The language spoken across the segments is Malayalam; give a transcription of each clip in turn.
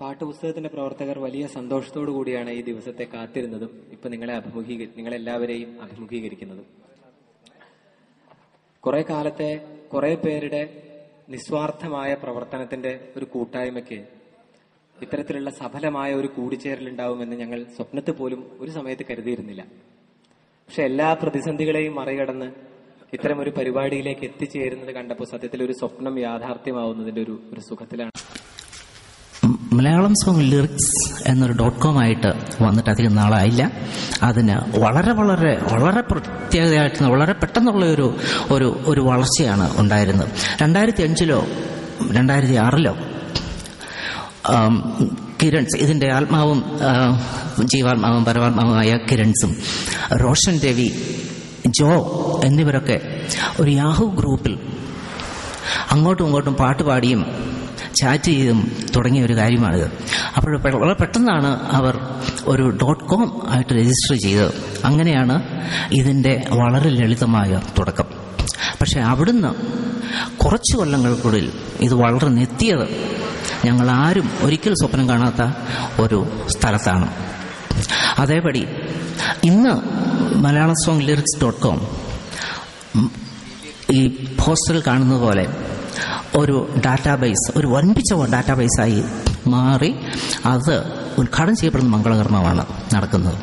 പാഠപുസ്തകത്തിന്റെ പ്രവർത്തകർ വലിയ സന്തോഷത്തോടു കൂടിയാണ് ഈ ദിവസത്തെ കാത്തിരുന്നതും. ഇപ്പൊ നിങ്ങളെ അഭിമുഖീക നിങ്ങളെല്ലാവരെയും അഭിമുഖീകരിക്കുന്നതും. കുറെ കാലത്തെ കുറെ പേരുടെ നിസ്വാർത്ഥമായ പ്രവർത്തനത്തിന്റെ ഒരു കൂട്ടായ്മയ്ക്ക് ഇത്തരത്തിലുള്ള സഫലമായ ഒരു കൂടിച്ചേരലുണ്ടാവുമെന്ന് ഞങ്ങൾ സ്വപ്നത്തിൽ പോലും ഒരു സമയത്ത് കരുതിയിരുന്നില്ല. പക്ഷെ എല്ലാ പ്രതിസന്ധികളെയും മറികടന്ന് ഇത്തരം ഒരു പരിപാടിയിലേക്ക് എത്തിച്ചേരുന്നത് കണ്ടപ്പോൾ സത്യത്തിൽ ഒരു സ്വപ്നം യാഥാർത്ഥ്യമാവുന്നതിന്റെ ഒരു ഒരു സുഖത്തിലാണ്. മലയാളം സോങ് ലിറിക്സ് എന്നൊരു ഡോട്ട് കോം ആയിട്ട് വന്നിട്ട് അധികം നാളായില്ല. അതിന് വളരെ വളരെ വളരെ പ്രത്യേകതയായിട്ട് വളരെ പെട്ടെന്നുള്ള ഒരു ഒരു ഒരു വളർച്ചയാണ് ഉണ്ടായിരുന്നത്. രണ്ടായിരത്തി അഞ്ചിലോ രണ്ടായിരത്തി ആറിലോ കിരൺസ് ഇതിന്റെ ആത്മാവും ജീവാത്മാവും പരമാത്മാവുമായ കിരൺസും റോഷൻ രവി ജോ എന്നിവരൊക്കെ ഒരു യാഹു ഗ്രൂപ്പിൽ അങ്ങോട്ടും ഇങ്ങോട്ടും പാട്ട് പാടിയും ചാറ്റ് ചെയ്തും തുടങ്ങിയ ഒരു കാര്യമാണിത്. അപ്പോൾ വളരെ പെട്ടെന്നാണ് അവർ ഒരു ഡോട്ട് കോം ആയിട്ട് രജിസ്റ്റർ ചെയ്തത്. അങ്ങനെയാണ് ഇതിന്റെ വളരെ ലളിതമായ തുടക്കം. പക്ഷേ അവിടുന്ന് കുറച്ച് കൊല്ലങ്ങൾക്കുള്ളിൽ ഇത് വളരെ നെത്തിയത് ഞങ്ങൾ ആരും ഒരിക്കൽ സ്വപ്നം കാണാത്ത ഒരു സ്ഥലത്താണ്. അതേപടി ഇന്ന് മലയാള സോങ് ലിറിക്സ് ഡോട്ട് കോം ഈ പോസ്റ്ററിൽ കാണുന്നത് പോലെ ഒരു ഡാറ്റാബേസ് ഒരു വൻപിച്ച ഡാറ്റാബേസായി മാറി അത് ഉദ്ഘാടനം ചെയ്യപ്പെടുന്ന മംഗളകർമ്മമാണ് നടക്കുന്നത്.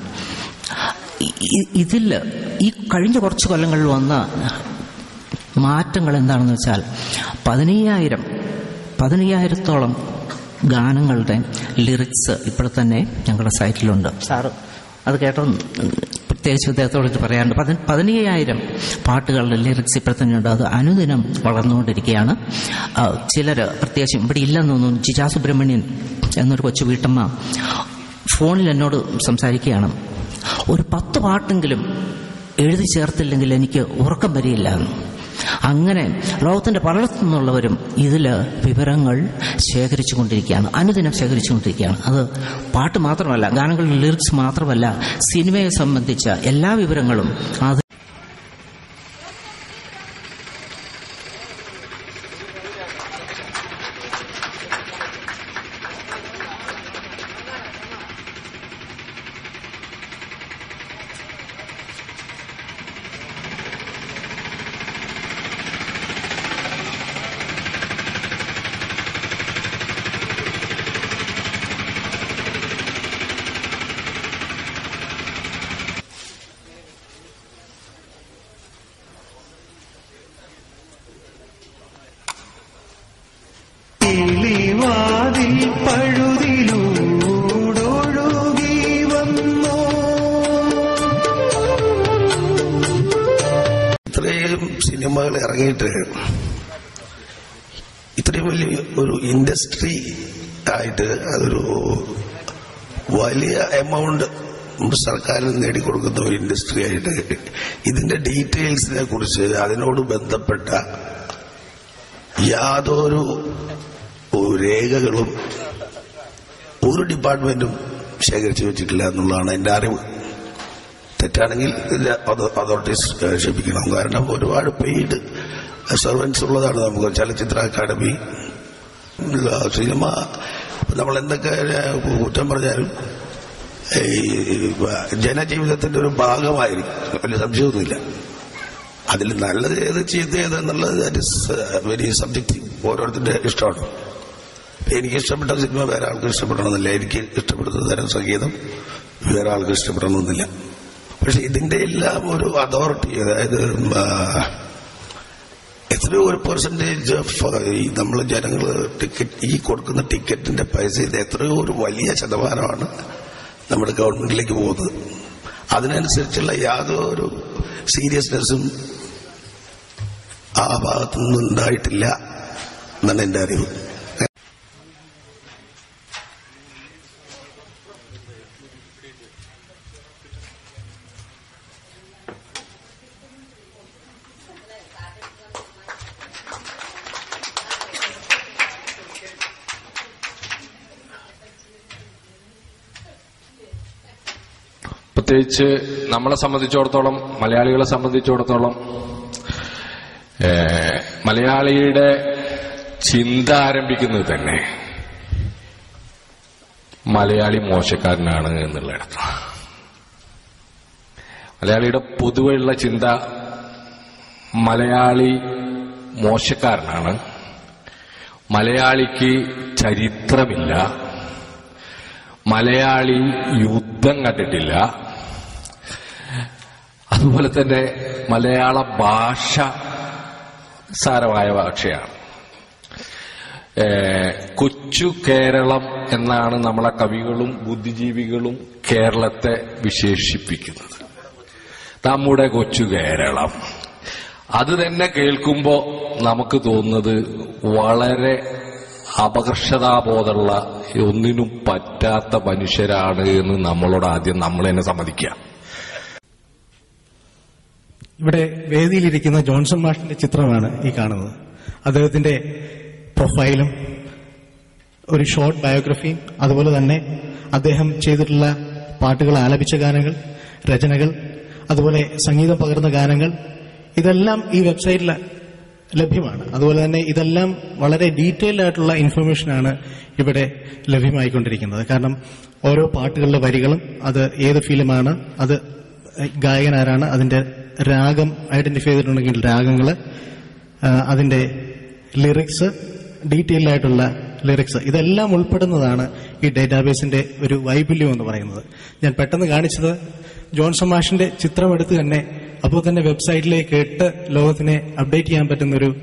ഇതിൽ ഈ കഴിഞ്ഞ കുറച്ച് കൊല്ലങ്ങളിൽ വന്ന മാറ്റങ്ങൾ എന്താണെന്ന് വെച്ചാൽ പതിനയ്യായിരം പതിനയ്യായിരത്തോളം ഗാനങ്ങളുടെ ലിറിക്സ് ഇപ്പോൾ തന്നെ ഞങ്ങളുടെ സൈറ്റിലുണ്ട് സാറ്. അത് കേട്ടോ? പ്രത്യേകിച്ച് അദ്ദേഹത്തോട് പറയാറുണ്ട് പതി- പതിനയ്യായിരം പാട്ടുകളുടെ ലിറിക്സ് ഇപ്പോൾ തന്നെ ഉണ്ട് അത് അനുദിനം വളർന്നുകൊണ്ടിരിക്കുകയാണ്. ചിലർ പ്രത്യേകിച്ചും ഇവിടെ ഇല്ലെന്ന് തോന്നുന്നു. ജിജാ സുബ്രഹ്മണ്യൻ എന്നൊരു കൊച്ചു വീട്ടമ്മ ഫോണിൽ എന്നോട് സംസാരിക്കുകയാണ്. ഒരു പത്ത് പാട്ടെങ്കിലും എഴുതി ചേർത്തില്ലെങ്കിൽ എനിക്ക് ഉറക്കം വരില്ല എന്ന്. അങ്ങനെ ലോകത്തിന്റെ പലയിടത്തു നിന്നുള്ളവരും ഇതിൽ വിവരങ്ങൾ ശേഖരിച്ചു കൊണ്ടിരിക്കുകയാണ് അനുദിനം ശേഖരിച്ചു കൊണ്ടിരിക്കുകയാണ് അത് പാട്ട് മാത്രമല്ല ഗാനങ്ങളുടെ ലിറിക്സ് മാത്രമല്ല സിനിമയെ സംബന്ധിച്ച എല്ലാ വിവരങ്ങളും അത് കിളിവാതിൽ പഴുതിലൂടൊഴുകി ഇത്രയും സിനിമകൾ ഇറങ്ങിയിട്ട് ഇത്രയും വലിയ ഒരു ഇൻഡസ്ട്രി ആയിട്ട് അതൊരു വലിയ എമൗണ്ട് സർക്കാരിൽ നേടിക്കൊടുക്കുന്ന ഒരു ഇൻഡസ്ട്രി ആയിട്ട് ഇതിന്റെ ഡീറ്റെയിൽസിനെ കുറിച്ച് അതിനോട് ബന്ധപ്പെട്ട യാതൊരു രേഖകളും ഒരു ഡിപ്പാർട്ട്മെന്റും ശേഖരിച്ചു വെച്ചിട്ടില്ല എന്നുള്ളതാണ് എന്റെ അറിവ്. തെറ്റാണെങ്കിൽ അതോറിറ്റീസ് ക്ഷമിക്കണം. കാരണം ഒരുപാട് പെയ്ഡ് സർവൻസ് ഉള്ളതാണ് നമുക്ക് ചലച്ചിത്ര അക്കാദമി സിനിമ നമ്മൾ എന്തൊക്കെ കുറ്റം പറഞ്ഞാലും ജനജീവിതത്തിന്റെ ഒരു ഭാഗമായിരിക്കും. വലിയ സംശയമൊന്നുമില്ല. അതിൽ നല്ലത് ഏത് ചീത്ത ഏത് എന്നുള്ളത് ദാറ്റ് ഇസ് വെരി സബ്ജക്റ്റീവ് ഓരോരുത്തരുടെ ഇഷ്ടമാണ്. എനിക്ക് ഇഷ്ടപ്പെട്ട സിനിമ വേറെ ആൾക്ക് ഇഷ്ടപ്പെടണമെന്നില്ല. എനിക്ക് ഇഷ്ടപ്പെടുന്ന തരം സംഗീതം. വേറെ ആൾക്ക് ഇഷ്ടപ്പെടണമെന്നില്ല. പക്ഷെ ഇതിന്റെ എല്ലാം ഒരു അതോറിറ്റി അതായത് എത്രയോ ഒരു പെർസെന്റേജ് ഓഫ് ഈ നമ്മൾ ജനങ്ങൾ ടിക്കറ്റ് ഈ കൊടുക്കുന്ന ടിക്കറ്റിന്റെ പൈസ ഇത് എത്രയോ ഒരു വലിയ ശതമാനമാണ് നമ്മുടെ ഗവൺമെന്റിലേക്ക് പോകുന്നത്. അതിനനുസരിച്ചുള്ള യാതൊരു സീരിയസ്നെസ്സും ആ ഭാഗത്തുനിന്നുണ്ടായിട്ടില്ല എന്നാണ് എന്റെ അറിവ്. പ്രത്യേകിച്ച് നമ്മളെ സംബന്ധിച്ചിടത്തോളം മലയാളികളെ സംബന്ധിച്ചിടത്തോളം മലയാളിയുടെ ചിന്ത ആരംഭിക്കുന്നത് തന്നെ മലയാളി മോശക്കാരനാണ് എന്നുള്ളിടത്ത് മലയാളിയുടെ പൊതുവെയുള്ള ചിന്ത മലയാളി മോശക്കാരനാണ്. മലയാളിക്ക് ചരിത്രമില്ല. മലയാളി യുദ്ധം കണ്ടിട്ടില്ല. അതുപോലെ തന്നെ മലയാള ഭാഷ സാരമായ ഭാഷയാണ്. കൊച്ചു കേരളം എന്നാണ് നമ്മളെ കവികളും ബുദ്ധിജീവികളും കേരളത്തെ വിശേഷിപ്പിക്കുന്നത്. നമ്മുടെ കൊച്ചു കേരളം. അത് തന്നെ കേൾക്കുമ്പോൾ നമുക്ക് തോന്നുന്നത് വളരെ അപകർഷതാബോധമുള്ള ഒന്നിനും പറ്റാത്ത മനുഷ്യരാണ് എന്ന് നമ്മളോട് ആദ്യം നമ്മൾ തന്നെ സമ്മതിക്കുക. ഇവിടെ വേദിയിലിരിക്കുന്ന ജോൺസൺ മാഷിന്റെ ചിത്രമാണ് ഈ കാണുന്നത്. അദ്ദേഹത്തിന്റെ പ്രൊഫൈലും ഒരു ഷോർട്ട് ബയോഗ്രഫിയും അതുപോലെ തന്നെ അദ്ദേഹം ചെയ്തിട്ടുള്ള പാട്ടുകൾ ആലപിച്ച ഗാനങ്ങൾ രചനകൾ അതുപോലെ സംഗീതം പകർന്ന ഗാനങ്ങൾ ഇതെല്ലാം ഈ വെബ്സൈറ്റിൽ ലഭ്യമാണ്. അതുപോലെ തന്നെ ഇതെല്ലാം വളരെ ഡീറ്റെയിൽഡ് ആയിട്ടുള്ള ഇൻഫർമേഷനാണ് ഇവിടെ ലഭ്യമായിക്കൊണ്ടിരിക്കുന്നത്. കാരണം ഓരോ പാട്ടുകളുടെ വരികളും അത് ഏത് ഫിലിമാണ് അത് ഗായകൻ ആരാണ് അതിന്റെ രാഗം ഐഡന്റിഫൈ ചെയ്തിട്ടുണ്ടെങ്കിൽ രാഗങ്ങൾ അതിന്റെ ലിറിക്സ് ഡീറ്റെയിൽ ആയിട്ടുള്ള ലിറിക്സ് ഇതെല്ലാം ഉൾപ്പെടുന്നതാണ് ഈ ഡേറ്റാബേസിന്റെ ഒരു വൈപുല്യം എന്ന് പറയുന്നത്. ഞാൻ പെട്ടെന്ന് കാണിച്ചത് ജോൺസൺ മാഷിന്റെ ചിത്രം എടുത്ത് തന്നെ അപ്പോൾ തന്നെ വെബ്സൈറ്റിലേക്ക് ഇട്ട് ലോകത്തിനെ അപ്ഡേറ്റ് ചെയ്യാൻ പറ്റുന്ന ഒരു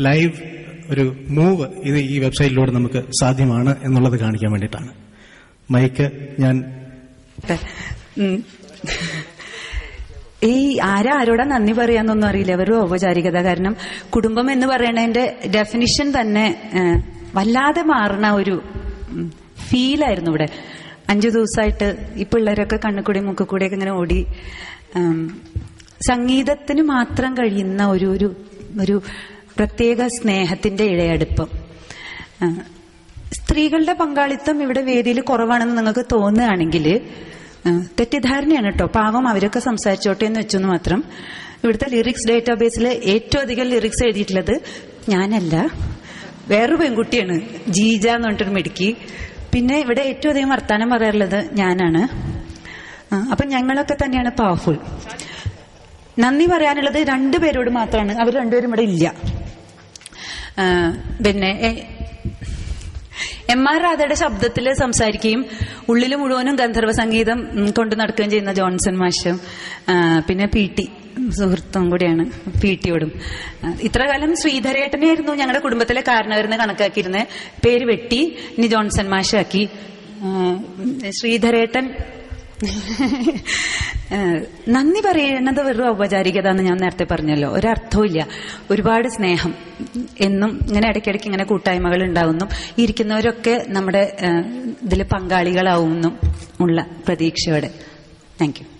ലൈവ് ഒരു മൂവ് ഇത് ഈ വെബ്സൈറ്റിലൂടെ നമുക്ക് സാധ്യമാണ് എന്നുള്ളത് കാണിക്കാൻ വേണ്ടിയിട്ടാണ്. മൈക്ക് ഞാൻ. ഈ ആരാ ആരോടാ നന്ദി പറയാന്നൊന്നും അറിയില്ല. വെറും ഔപചാരികത. കാരണം കുടുംബം എന്ന് പറയുന്നതിന്റെ ഡെഫിനിഷൻ തന്നെ വല്ലാതെ മാറുന്ന ഒരു ഫീലായിരുന്നു ഇവിടെ. അഞ്ചു ദിവസമായിട്ട് ഈ പിള്ളേരൊക്കെ കണ്ണുകൂടി മുക്കുകൂടിയൊക്കെ ഇങ്ങനെ ഓടി സംഗീതത്തിന് മാത്രം കഴിയുന്ന ഒരു ഒരു ഒരു പ്രത്യേക സ്നേഹത്തിന്റെ ഇഴയടുപ്പം. സ്ത്രീകളുടെ പങ്കാളിത്തം ഇവിടെ വേദിയിൽ കുറവാണെന്ന് നിങ്ങൾക്ക് തോന്നുകയാണെങ്കിൽ തെറ്റിദ്ധാരണയാണ് കേട്ടോ പാവം അവരൊക്കെ സംസാരിച്ചോട്ടെ എന്ന് വെച്ചെന്ന് മാത്രം. ഇവിടുത്തെ ലിറിക്സ് ഡേറ്റാബേസിൽ ഏറ്റവും അധികം ലിറിക്സ് എഴുതിയിട്ടുള്ളത് ഞാനല്ല. വേറൊരു പെൺകുട്ടിയാണ്. ജീജ എന്ന് പറഞ്ഞിട്ടൊരു മിടുക്കി. പിന്നെ ഇവിടെ ഏറ്റവും അധികം വർത്താനം പറയാറുള്ളത് ഞാനാണ്. അപ്പൊ ഞങ്ങളൊക്കെ തന്നെയാണ് പവർഫുൾ നന്ദി പറയാനുള്ളത് രണ്ടുപേരോട് മാത്രമാണ്. അവർ രണ്ടുപേരും ഇവിടെ ഇല്ല. പിന്നെ എ- ആർ രാധയുടെ ശബ്ദത്തിൽ സംസാരിക്കുകയും ഉള്ളിൽ മുഴുവനും ഗന്ധർവ സംഗീതം കൊണ്ട് നടക്കുകയും ചെയ്യുന്ന ജോൺസൺ മാഷും പിന്നെ പി ടി സുഹൃത്തും കൂടിയാണ് പി ടിയോടും. ആ, ഇത്ര കാലം ശ്രീധരേട്ടനെയായിരുന്നു ഞങ്ങളുടെ കുടുംബത്തിലെ കാരണവരെന്ന് കണക്കാക്കിയിരുന്നത് പേര് വെട്ടി ഇനി ജോൺസൺ മാഷാക്കി. ശ്രീധരേട്ടൻ നന്ദി പറയുന്നത് വെറും ഔപചാരികത എന്ന് ഞാൻ നേരത്തെ പറഞ്ഞല്ലോ. ഒരർത്ഥവും ഇല്ല ഒരുപാട് സ്നേഹം എന്നും ഇങ്ങനെ ഇടയ്ക്കിടയ്ക്ക് ഇങ്ങനെ കൂട്ടായ്മകൾ ഉണ്ടാവുന്നു. ഇരിക്കുന്നവരൊക്കെ നമ്മുടെ ഇതിൽ പങ്കാളികളാവുമെന്നും ഉള്ള പ്രതീക്ഷയോടെ. താങ്ക്